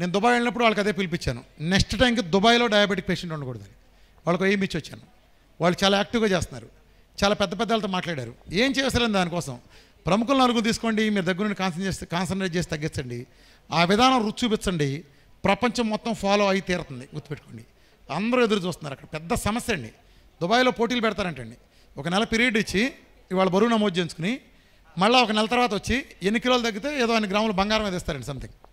నేను దుబాయ్ వెళ్ళినప్పుడు వాళ్ళకి అదే పిలిపించాను. నెక్స్ట్ టైంకి దుబాయ్లో డయాబెటిక్ పేషెంట్ ఉండకూడదని. వాళ్ళకి ఏమి ఇచ్చి వచ్చాను. వాళ్ళు చాలా యాక్టివ్గా చేస్తున్నారు. చాలా పెద్ద పెద్ద వాళ్ళతో మాట్లాడారు. ఏం చేస్తారని దానికోసం? ప్రముఖుల నలుగురు తీసుకోండి మీరు దగ్గర నుండి కాన్సన్ట్రేట్ చేసి కాన్సన్ట్రేట్ చేసి తగ్గించండి. ఆ విధానం రుచి చూపించండి. ప్రపంచం మొత్తం ఫాలో అయి తీరుతుంది. గుర్తుపెట్టుకోండి. అందరూ ఎదురు చూస్తున్నారు. అక్కడ పెద్ద సమస్య అండి. దుబాయ్లో పోటీలు పెడతారంటండి ఒక నెల పీరియడ్ ఇచ్చి ఇవాళ బరువు నమోదు చేసుకుని మళ్ళీ ఒక నెల తర్వాత వచ్చి ఎన్ని కిలోలు తగ్గితే ఏదో అన్ని గ్రాములు బంగారం మీద ఇస్తారండి సంథింగ్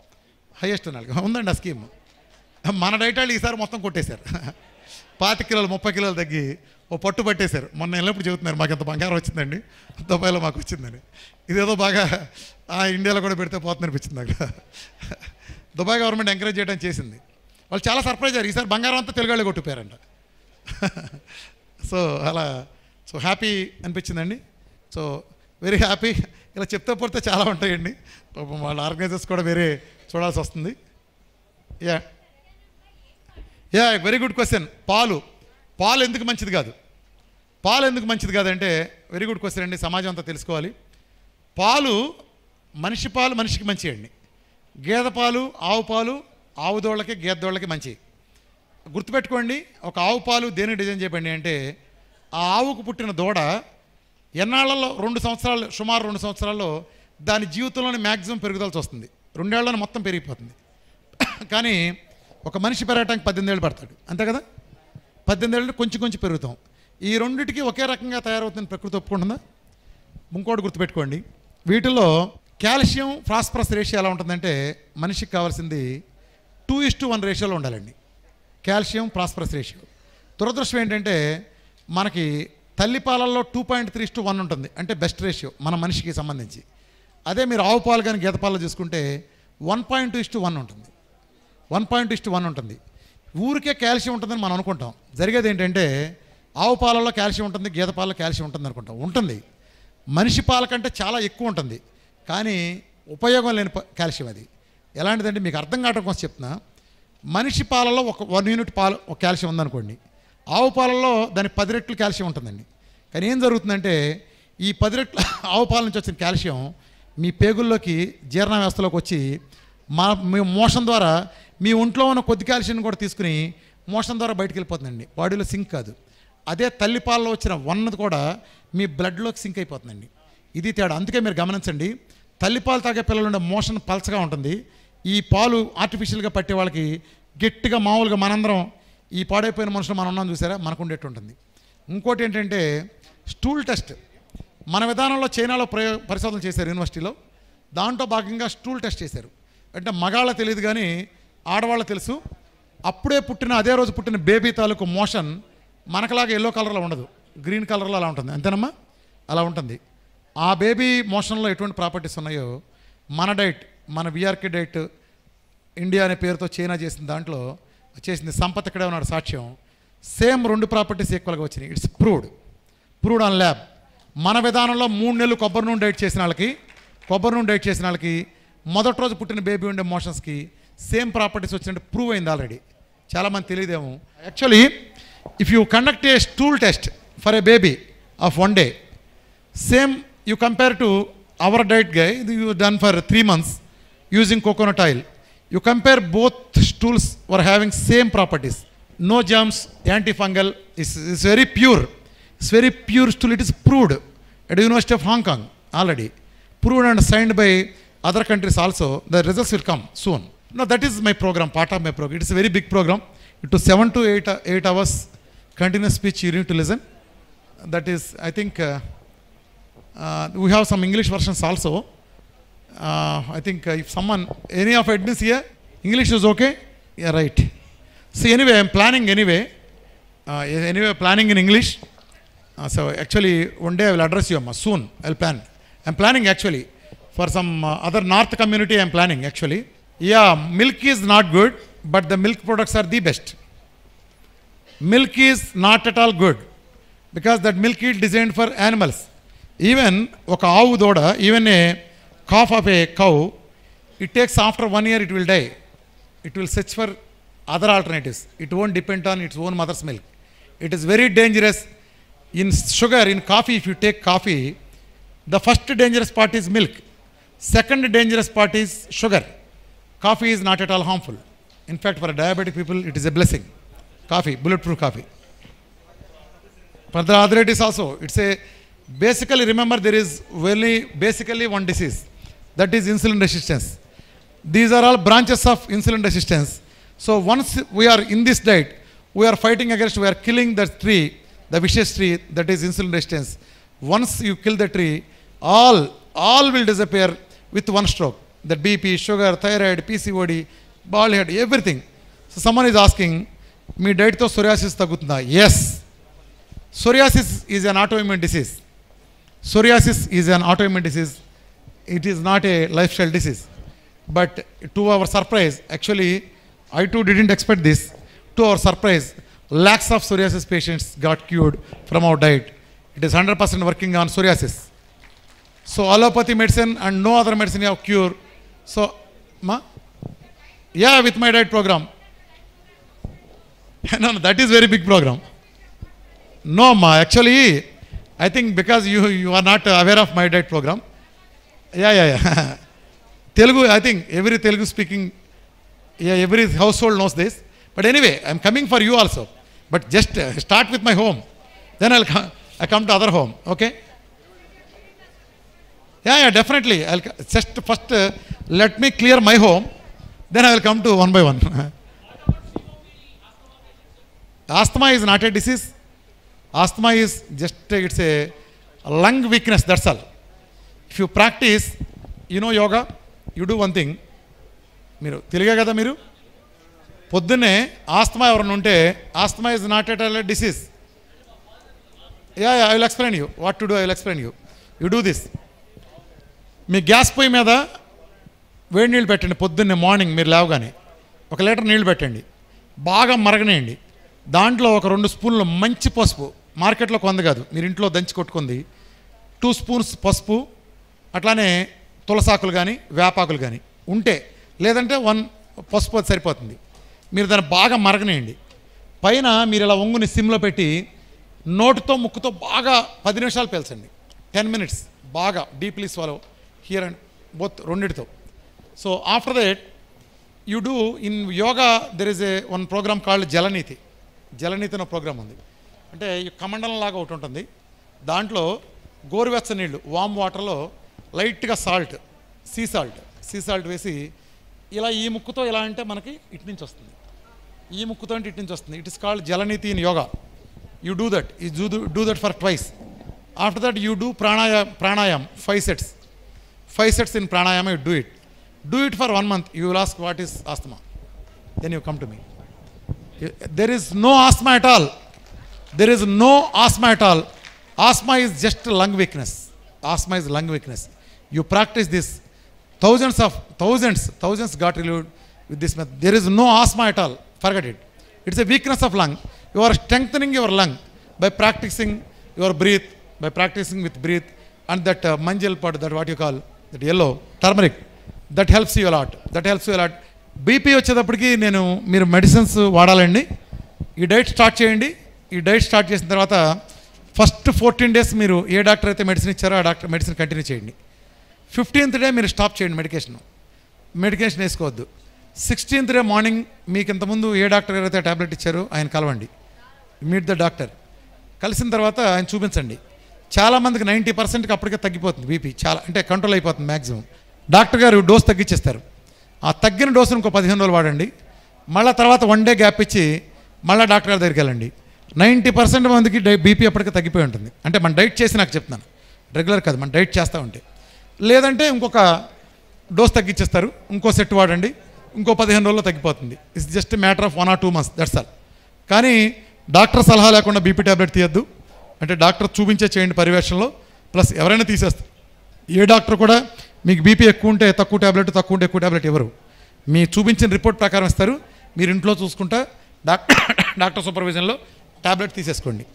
హైయెస్ట్ నాలుగు ఉందండి ఆ స్కీమ్. మన డైటాళ్ళు ఈసారి మొత్తం కొట్టేశారు. పాతి కిలోలు ముప్పై కిలోలు తగ్గి ఓ పట్టు పట్టేశారు. మొన్న వెళ్ళినప్పుడు చెబుతున్నారు మాకు ఇంత బంగారం వచ్చిందండి? దుబాయ్లో మాకు వచ్చిందని. ఇదేదో బాగా ఆ ఇండియాలో కూడా పెడితే పోతుంది అనిపించింది నాకు. దుబాయ్ గవర్నమెంట్ ఎంకరేజ్ చేయడం చేసింది. వాళ్ళు చాలా సర్ప్రైజ్ అయ్యారు. ఈసారి బంగారం అంతా తెలుగు వాళ్ళే కొట్టిపోయారంట సో అలా సో హ్యాపీ అనిపించిందండి. So very happy. ఇలా చెప్తే పోతే చాలా ఉంటాయండి. పాపం వాళ్ళ ఆర్గనైజర్స్ కూడా వేరే చూడాల్సి వస్తుంది. Yeah. Yeah very good question. పాలు. పాలు ఎందుకు మంచిది కాదు? పాలు ఎందుకు మంచిది కాదంటే వెరీ గుడ్ క్వశ్చన్ అండి సమాజం అంతా తెలుసుకోవాలి. పాలు మనిషి పాలు మనిషికి మంచి అండి. గేదె పాలు ఆవు పాలు ఆవు దోళ్ళకి గేదె దోళ్ళకి మంచి. గుర్తుపెట్టుకోండి ఒక ఆవు పాలు దేనికి డిజైన్ చేయబండి అంటే ఆ ఆవుకు పుట్టిన దూడ ఎన్నాళ్ళలో రెండు సంవత్సరాలు సుమారు రెండు సంవత్సరాల్లో దాని జీవితంలోని మ్యాక్సిమం పెరుగుదలసి వస్తుంది. రెండేళ్ళలో మొత్తం పెరిగిపోతుంది. కానీ ఒక మనిషి పెరగటానికి పద్దెనిమిది ఏళ్ళు పడతాడు. అంతే కదా? పద్దెనిమిది ఏళ్ళు కొంచెం కొంచెం పెరుగుతాం. ఈ రెండింటికి ఒకే రకంగా తయారవుతుంది ప్రకృతి ఒప్పుకుంటుందా? ఇంకోటి గుర్తుపెట్టుకోండి. వీటిలో కాల్షియం ఫాస్ఫరస్ రేషియో ఎలా ఉంటుందంటే మనిషికి కావాల్సింది టూ ఇస్ టు వన్ రేషియోలో ఉండాలండి. Calcium phosphorus ratio. దురదృష్టం ఏంటంటే మనకి తల్లి పాలల్లో two point three to one ఉంటుంది. అంటే బెస్ట్ రేషియో మన మనిషికి సంబంధించి. అదే మీరు ఆవు పాలు కానీ గీత పాలు చూసుకుంటే వన్ పాయింట్ టూ వన్ ఉంటుంది. వన్ పాయింట్ ఇస్ట్ వన్ ఉంటుంది. ఊరికే కాల్షియం ఉంటుందని మనం అనుకుంటాం. జరిగేది ఏంటంటే ఆవు పాలలో కాల్షియం ఉంటుంది గేదె పాలలో కాల్షియం ఉంటుంది అనుకుంటాం. ఉంటుంది. మనిషి పాల కంటే చాలా ఎక్కువ ఉంటుంది. కానీ ఉపయోగం లేని కాల్షియం అది. ఎలాంటిదంటే మీకు అర్థం కావడం కోసం చెప్తున్నా. మనిషి పాలలో ఒక వన్ యూనిట్ పాలు ఒక కాల్షియం ఉందనుకోండి. ఆవు పాలలో దాని పది రెట్లు కాల్షియం ఉంటుందండి. కానీ ఏం జరుగుతుందంటే ఈ పది రెట్ల ఆవు పాల నుంచి వచ్చిన కాల్షియం మీ పేగుల్లోకి జీర్ణ వ్యవస్థలోకి వచ్చి మా మీ మోషన్ ద్వారా మీ ఒంట్లో ఉన్న కొద్ది కాల్షియం కూడా తీసుకుని మోషన్ ద్వారా బయటికి వెళ్ళిపోతుందండి. బాడీలో సింక్ కాదు. అదే తల్లిపాలలో వచ్చిన వన్నది కూడా మీ బ్లడ్లోకి సింక్ అయిపోతుందండి. ఇది తేడా. అందుకే మీరు గమనించండి తల్లిపాలు తాగే పిల్లలు ఉండే మోషన్ పల్చగా ఉంటుంది. ఈ పాలు ఆర్టిఫిషియల్గా పట్టే వాళ్ళకి గట్టిగా మామూలుగా మనందరం ఈ పాడైపోయిన మనుషులు మనం ఉన్నాం చూసారా? మనకు ఉండేట్టు ఉంటుంది ఇంకోటి ఏంటంటే స్టూల్ టెస్ట్. మన విధానంలో చైనాలో ప్రయో పరిశోధన చేశారు యూనివర్సిటీలో. దాంట్లో భాగంగా స్టూల్ టెస్ట్ చేశారు. అంటే మగాళ్ళ తెలియదు కానీ ఆడవాళ్ళ తెలుసు. అప్పుడే పుట్టిన అదే రోజు పుట్టిన బేబీ తాలూకు మోషన్ మనకలాగా ఎల్లో కలర్లో ఉండదు. గ్రీన్ కలర్లో అలా ఉంటుంది. అంతేనమ్మా? అలా ఉంటుంది. ఆ బేబీ మోషన్లో ఎటువంటి ప్రాపర్టీస్ ఉన్నాయో మన డైట్ మన విఆర్కే డైట్ ఇండియా అనే పేరుతో చైనా చేసిన దాంట్లో చేసింది సంపత్ ఇక్కడే ఉన్నాడు? సాక్ష్యం. సేమ్ రెండు ప్రాపర్టీస్ ఈక్వల్గా వచ్చినాయి. It's proved proved on lab మన విధానంలో మూడు నెలలు కొబ్బరి నూనె డైట్ చేసిన వాళ్ళకి కొబ్బరి నుండి డైట్ చేసిన వాళ్ళకి మొదటి రోజు పుట్టిన బేబీ ఉండే మోషన్స్కి సేమ్ ప్రాపర్టీస్ వచ్చినట్టు ప్రూవ్ అయింది ఆల్రెడీ చాలామంది తెలియదేమో. Actually if you conduct a stool test for a baby of one day same you compare to our diet guy you done for three months using coconut oil You compare both stools were having same properties. No germs, antifungal, it's, it's very pure. It's very pure stool. It is proved at the University of Hong Kong already. Proved and signed by other countries also. The results will come soon. No, that is my program, part of my program. It is a very big program. It was seven to eight, uh, eight hours continuous speech you need to listen. That is, I think, uh, uh, we have some English versions also Uh, I think uh, if someone, any of admins here, English is okay? Yeah, right. See, anyway, I'm planning anyway. Uh, anyway, planning in English. Uh, so actually, one day I will address you, Amma, soon. I'll plan. I'm planning actually for some uh, other North community. I'm planning actually. Yeah, milk is not good, but the milk products are the best. Milk is not at all good because that milk is designed for animals. Even ఒక ఆవు దూడ even a cough of a cow, it takes after one year it will die. It will search for other alternatives. It won't depend on its own mother's milk. It is very dangerous. In sugar, in coffee, if you take coffee, the first dangerous part is milk. Second dangerous part is sugar. Coffee is not at all harmful. In fact, for diabetic people, it is a blessing. Coffee, bulletproof coffee. For the arthritis also, it's a, basically remember there is only basically one disease that is insulin resistance. These are all branches of insulin resistance. So once we are in this diet, we are fighting against, we are killing the tree, the vicious tree that is insulin resistance. Once you kill the tree, all all will disappear with one stroke. That BP, sugar, thyroid, PCOD, bald head, everything. So someone is asking, me డైట్తో psoriasis తగ్గుతుందా yes psoriasis is an autoimmune disease psoriasis is an autoimmune disease it is not a lifestyle disease. But to our surprise actually i too didn't expect this. To our surprise lakhs of psoriasis patients got cured from our diet. It is 100% working on psoriasis. So allopathy medicine and no other medicine have cure so ma? Yeah with my diet program. No, no that is very big program. No ma actually I think because you you are not aware of my diet program yeah, yeah, yeah. Telugu, I think every Telugu speaking, yeah, every household knows this. But anyway, I'm coming for you also. But just uh, start with my home. Then I'll come, I come to other home, okay? Yeah, yeah, definitely. I'll just first uh, let me clear my home. Then I will come to one by one. Asthma is not a disease. Asthma is just, uh, it's a lung weakness, that's all. If you practice you know yoga you do one thing మీరు తెలిగే కదా మీరు? పొద్దున్నే asthma ఎవరైనా ఉంటే asthma is not at all disease yeah I will explain you what to do I will explain you you do this me gas పొయ్యి మీద వేడి నీళ్ళు పెట్టండి పొద్దున్నే మార్నింగ్ మీరు లేవగానే. ఒక లీటర్ నీళ్ళు పెట్టండి. బాగా మరగనేయండి. దాంట్లో ఒక రెండు స్పూన్లు మంచి పసుపు. మార్కెట్లో కొంద కాదు. మీరు ఇంట్లో దంచి కొట్టుకుంది. టూ స్పూన్స్ పసుపు అట్లానే తులసాకులు కానీ వేపాకులు కానీ ఉంటే లేదంటే వన్ పసుపు సరిపోతుంది. మీరు దాన్ని బాగా మరగనేయండి. పైన మీరు ఇలా ఒంగుని సిమ్లో పెట్టి నోటుతో ముక్కుతో బాగా పది నిమిషాలు పీల్చండి. టెన్ మినిట్స్ బాగా deeply swallow here and both రెండిటితో. So after that you do in yoga there is a one program called Jalaneti. Jalaneti అనే ప్రోగ్రామ్ ఉంది. అంటే ఈ కమండలం లాగా ఒకటి ఉంటుంది. దాంట్లో గోరువెచ్చ నీళ్ళు వామ్ వాటర్లో లైట్గా salt sea salt sea salt వేసి ఇలా ఈ ముక్కుతో ఇలా అంటే మనకి ఇటు నుంచి వస్తుంది. ఈ ముక్కుతో అంటే ఇటు నుంచి వస్తుంది. It is called Jalaneti in yoga you do that ఈ do do that for twice after that you do pranayama pranayam five sets five sets in pranayama you do it do it for one month you will ask what is asthma then you come to me there is no asthma at all there is no asthma at all asthma is just lung weakness asthma is lung weakness you practice this thousands of thousands thousands got relieved with this method there is no asthma at all forgot it it's a weakness of lung you are strengthening your lung by practicing your breath by practicing with breath and that manjal pot that what you call that yellow turmeric that helps you a lot that helps you a lot BP వచ్చేటప్పటికి నేను మీరు medicines వాడాలండి. ఈ diet start చేయండి. ఈ diet start చేసిన తర్వాత first fourteen days మీరు ఏ doctor అయితే మెడిసిన్ ఇచ్చారో ఆ డాక్టర్ మెడిసిన్ కంటిన్యూ చేయండి. ఫిఫ్టీన్త్ డే మీరు స్టాప్ చేయండి మెడికేషన్. మెడికేషన్ వేసుకోవద్దు. సిక్స్టీన్త్ డే మార్నింగ్ మీకు ఇంతకుముందు ఏ డాక్టర్ గారైతే టాబ్లెట్ ఇచ్చారో ఆయన కలవండి. Meet the doctor. కలిసిన తర్వాత ఆయన చూపించండి. చాలామందికి నైంటీ పర్సెంట్కి అప్పటికే తగ్గిపోతుంది బీపీ. చాలా అంటే కంట్రోల్ అయిపోతుంది మ్యాక్సిమం డాక్టర్ గారు డోస్ తగ్గించేస్తారు ఆ తగ్గిన డోసును ఇంకో పదిహేను రోజులు వాడండి. మళ్ళీ తర్వాత వన్ డే గ్యాప్ ఇచ్చి మళ్ళీ డాక్టర్ గారి దగ్గరికి వెళ్ళండి. నైంటీ పర్సెంట్ మందికి డై బీపీ అప్పటికే తగ్గిపోయి ఉంటుంది. అంటే మన డైట్ చేసి నాకు చెప్తున్నాను. రెగ్యులర్ కాదు మన డైట్ చేస్తూ ఉంటే. లేదంటే ఇంకొక డోస్ తగ్గించేస్తారు ఇంకో సెట్ వాడండి. ఇంకో పదిహేను రోజుల్లో తగ్గిపోతుంది. It's just matter of one or two months that's all కానీ డాక్టర్ సలహా లేకుండా బీపీ ట్యాబ్లెట్ తీయద్దు. అంటే డాక్టర్ చూపించే చేయండి పర్యవేక్షణలో. ప్లస్ ఎవరైనా తీసేస్తారు. ఏ డాక్టర్ కూడా మీకు బీపీ ఎక్కువ ఉంటే తక్కువ ట్యాబ్లెట్ తక్కువ ఉంటే ఎక్కువ ట్యాబ్లెట్ ఇవ్వరు. మీ చూపించిన రిపోర్ట్ ప్రకారం ఇస్తారు. మీరు ఇంట్లో చూసుకుంటా డాక్టర్ డాక్టర్ సూపర్విజన్లో ట్యాబ్లెట్ తీసేసుకోండి.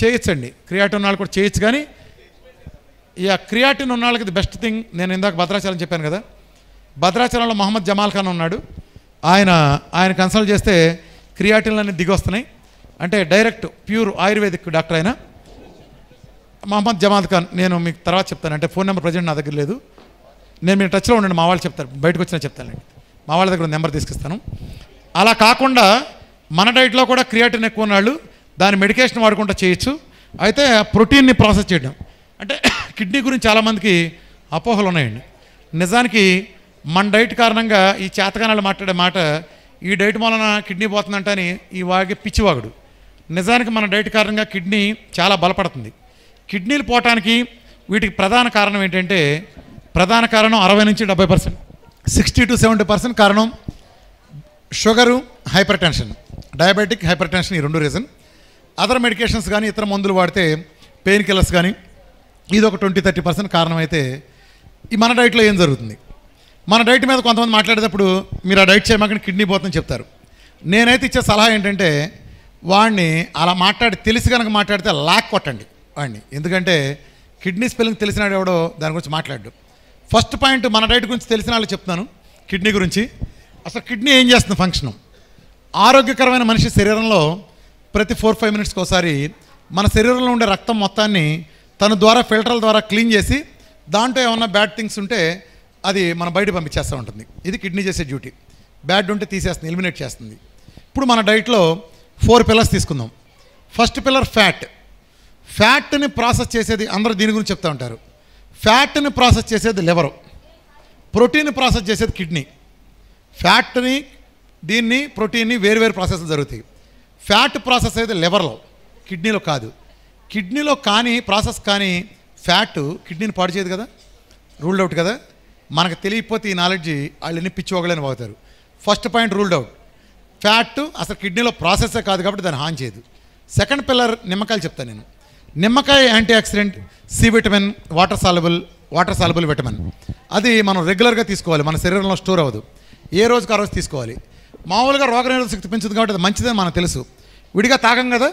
చేయొచ్చండి క్రియాటిన్ కూడా చేయొచ్చు కానీ ఇక క్రియాటిన్ ఉన్న వాళ్ళకి బెస్ట్ థింగ్. నేను ఇందాక భద్రాచలం చెప్పాను కదా. భద్రాచలంలో మహమ్మద్ జమాల్ ఖాన్ ఉన్నాడు. ఆయన ఆయన కన్సల్ట్ చేస్తే క్రియాటిన్లు అన్ని దిగి వస్తున్నాయి అంటే డైరెక్ట్ ప్యూర్ ఆయుర్వేదిక్ డాక్టర్ ఆయన. మహమ్మద్ జమాల్ ఖాన్ నేను మీకు తర్వాత చెప్తాను. అంటే ఫోన్ నెంబర్ ప్రజెంట్ నా దగ్గర లేదు. నేను మీరు టచ్లో ఉండండి మా వాళ్ళు చెప్తారు. బయటకు వచ్చినా చెప్తానండి మా వాళ్ళ దగ్గర నెంబర్ తీసుకొస్తాను. అలా కాకుండా మన డైట్లో కూడా క్రియాటిన్ ఎక్కువ ఉన్నాళ్ళు దాని మెడికేషన్ వాడుకుంటూ చేయొచ్చు. అయితే ప్రోటీన్ని ప్రాసెస్ చేయడం. అంటే కిడ్నీ గురించి చాలామందికి అపోహలు ఉన్నాయండి. నిజానికి మన డైట్ కారణంగా ఈ చేతకానాలు మాట్లాడే మాట ఈ డైట్ వలన కిడ్నీ పోతుందంటని ఈ వాగి పిచ్చివాగుడు. నిజానికి మన డైట్ కారణంగా కిడ్నీ చాలా బలపడుతుంది. కిడ్నీలు పోవటానికి వీటికి ప్రధాన కారణం ఏంటంటే ప్రధాన కారణం అరవై నుంచి డెబ్బై percent sixty to seventy percent కారణం sugar hypertension diabetic hypertension ఈ రెండు రీజన్. అదర్ మెడికేషన్స్ కానీ ఇతర మందులు వాడితే పెయిన్ కిల్లర్స్ కానీ ఇది ఒక ట్వంటీ థర్టీ పర్సెంట్ కారణం అయితే ఈ మన డైట్లో ఏం జరుగుతుంది? మన డైట్ మీద కొంతమంది మాట్లాడేటప్పుడు మీరు ఆ డైట్ చేయమాకని కిడ్నీ పోతుందని చెప్తారు. నేనైతే ఇచ్చే సలహా ఏంటంటే వాడిని అలా మాట్లాడి తెలిసి కనుక మాట్లాడితే లాక్ కొట్టండి వాడిని ఎందుకంటే కిడ్నీ స్పెల్లింగ్ తెలిసినాడు ఎవడో దాని గురించి మాట్లాడు ఫస్ట్ పాయింట్ మన డైట్ గురించి తెలిసిన వాళ్ళు చెప్తున్నాను కిడ్నీ గురించి. అసలు కిడ్నీ ఏం చేస్తుంది ఫంక్షను? ఆరోగ్యకరమైన మనిషి శరీరంలో ప్రతి ఫోర్ ఫైవ్ మినిట్స్కి ఒకసారి మన శరీరంలో ఉండే రక్తం మొత్తాన్ని తన ద్వారా ఫిల్టర్ల ద్వారా క్లీన్ చేసి దాంట్లో ఏమన్నా బ్యాడ్ థింగ్స్ ఉంటే అది మన బయట పంపించేస్తూ ఉంటుంది. ఇది కిడ్నీ చేసే డ్యూటీ. బ్యాడ్ ఉంటే తీసేస్తుంది ఎలిమినేట్ చేస్తుంది. ఇప్పుడు మన డైట్లో ఫోర్ పిల్లర్స్ తీసుకుందాం. First pillar fat. ఫ్యాట్ని ప్రాసెస్ చేసేది అందరూ దీని గురించి చెప్తూ ఉంటారు. ఫ్యాట్ని ప్రాసెస్ చేసేది లివరు. ప్రోటీన్ ప్రాసెస్ చేసేది కిడ్నీ. ఫ్యాట్ని దీన్ని ప్రోటీన్ని వేరు వేరు ప్రాసెస్లు జరుగుతాయి. ఫ్యాట్ ప్రాసెస్ అయితే లివర్లో కిడ్నీలో కాదు. కిడ్నీలో కానీ ప్రాసెస్ కానీ ఫ్యాట్ కిడ్నీని పాడు చేయదు కదా? రూల్డ్ అవుట్ కదా? మనకు తెలియకపోతే ఈ నాలెడ్జ్ వాళ్ళు ఎన్ని పిచ్చి ఒకళ్ళని పోతారు first point ruled out. Fat అసలు కిడ్నీలో ప్రాసెస్సే కాదు కాబట్టి దాన్ని హాని చేయదు. సెకండ్ పిల్లర్ నిమ్మకాయలు చెప్తాను నేను. నిమ్మకాయ antioxidant C vitamin water soluble water soluble vitamin. అది మనం రెగ్యులర్గా తీసుకోవాలి. మన శరీరంలో స్టోర్ అవ్వదు. ఏ రోజుకి ఆ రోజు తీసుకోవాలి. మామూలుగా రోగనిరోధక శక్తి పెంచుతుంది కాబట్టి అది మంచిదని మనకు తెలుసు. విడిగా తాగం కదా?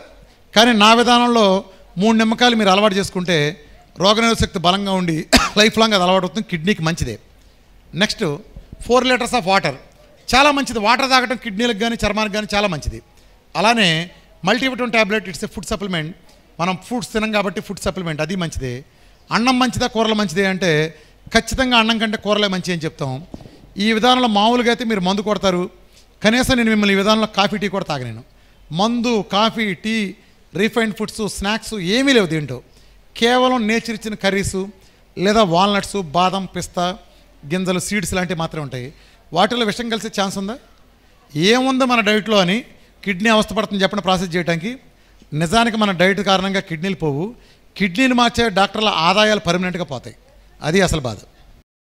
కానీ నా విధానంలో మూడు నిమ్మకాయలు మీరు అలవాటు చేసుకుంటే రోగనిరోధక శక్తి బలంగా ఉండి లైఫ్ లాంగ్ అది అలవాటు అవుతుంది కిడ్నీకి మంచిదే. Next four litres of water చాలా మంచిది. వాటర్ తాగడం కిడ్నీలకు కానీ చర్మానికి కానీ చాలా మంచిది. అలానే multivitamin tablet it's a food supplement మనం ఫుడ్స్ తినం కాబట్టి ఫుడ్ సప్లిమెంట్ అది మంచిదే. అన్నం మంచిదా కూరలు మంచిదే అంటే ఖచ్చితంగా అన్నం కంటే కూరలే మంచి అని చెప్తాం. ఈ విధానంలో మామూలుగా అయితే మీరు మందు కొడతారు. కనీసం నేను మిమ్మల్ని ఈ విధానంలో కాఫీ టీ కూడా తాగలేను. మందు coffee tea refined foods snacks ఏమీ లేవు దీంట్లో. కేవలం నేచర్ ఇచ్చిన కర్రీసు లేదా వాల్నట్స్ బాదం పిస్తా గింజలు సీడ్స్ లాంటివి మాత్రమే ఉంటాయి. వాటిలో విషం కలిసే ఛాన్స్ ఉందా? ఏముందో మన డైట్లో అని కిడ్నీ అవస్థపడుతుంది చెప్పండి ప్రాసెస్ చేయడానికి నిజానికి మన డైట్ కారణంగా కిడ్నీలు పోవు. కిడ్నీలు మార్చే డాక్టర్ల ఆదాయాలు పర్మనెంట్గా పోతాయి. అది అసలు బాధ.